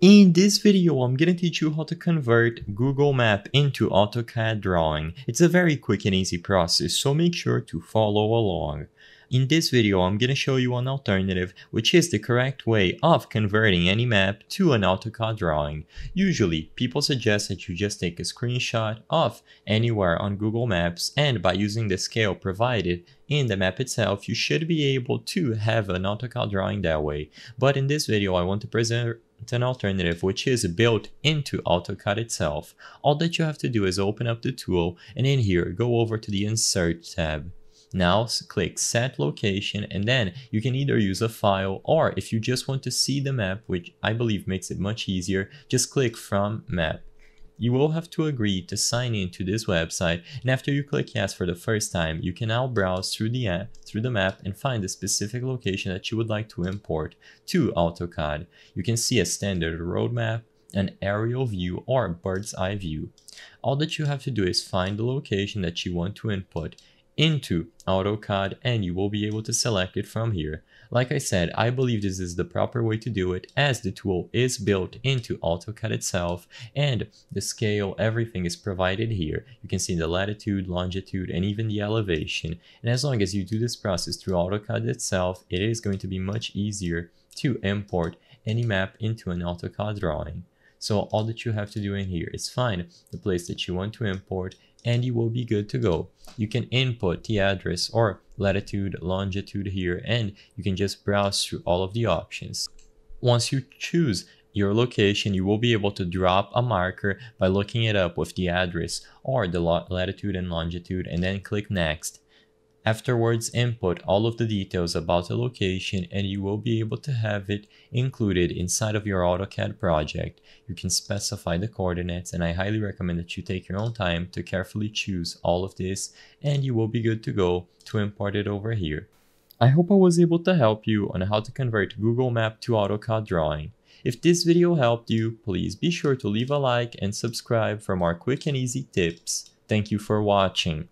In this video, I'm gonna teach you how to convert Google Map into AutoCAD drawing. It's a very quick and easy process, so make sure to follow along. In this video, I'm gonna show you an alternative, which is the correct way of converting any map to an AutoCAD drawing. Usually, people suggest that you just take a screenshot of anywhere on Google Maps, and by using the scale provided in the map itself, you should be able to have an AutoCAD drawing that way. But in this video, I want to present an alternative which is built into AutoCAD itself. All that you have to do is open up the tool and in here go over to the Insert tab. Now click Set Location and then you can either use a file or if you just want to see the map, which I believe makes it much easier, just click From Map you will have to agree to sign in to this website and after you click yes for the first time you can now browse through the app through the map and find the specific location that you would like to import to AutoCAD. You can see a standard road map, an aerial view or bird's eye view. All that you have to do is find the location that you want to input into AutoCAD and you will be able to select it from here. Like I said, I believe this is the proper way to do it as the tool is built into AutoCAD itself and the scale, everything is provided here. You can see the latitude, longitude, and even the elevation. And as long as you do this process through AutoCAD itself, it is going to be much easier to import any map into an AutoCAD drawing. So all that you have to do in here is find the place that you want to import and you will be good to go. You can input the address or latitude, longitude here, and you can just browse through all of the options. Once you choose your location, you will be able to drop a marker by looking it up with the address or the latitude and longitude and then click next. Afterwards, input all of the details about the location and you will be able to have it included inside of your AutoCAD project. You can specify the coordinates and I highly recommend that you take your own time to carefully choose all of this and you will be good to go to import it over here. I hope I was able to help you on how to convert Google Map to AutoCAD drawing. If this video helped you, please be sure to leave a like and subscribe for more quick and easy tips. Thank you for watching.